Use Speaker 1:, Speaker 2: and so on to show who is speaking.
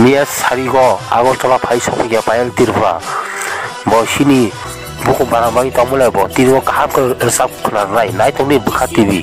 Speaker 1: মিয়া চাৰিগ আগৰ তলা ফাই চপিকা পায়েল তিৰুৱা মই বুকু বাৰা মাৰি তামোলাব। তিৰুৱা কাহাৰ নাই নাই তুমি বোকা টিভি।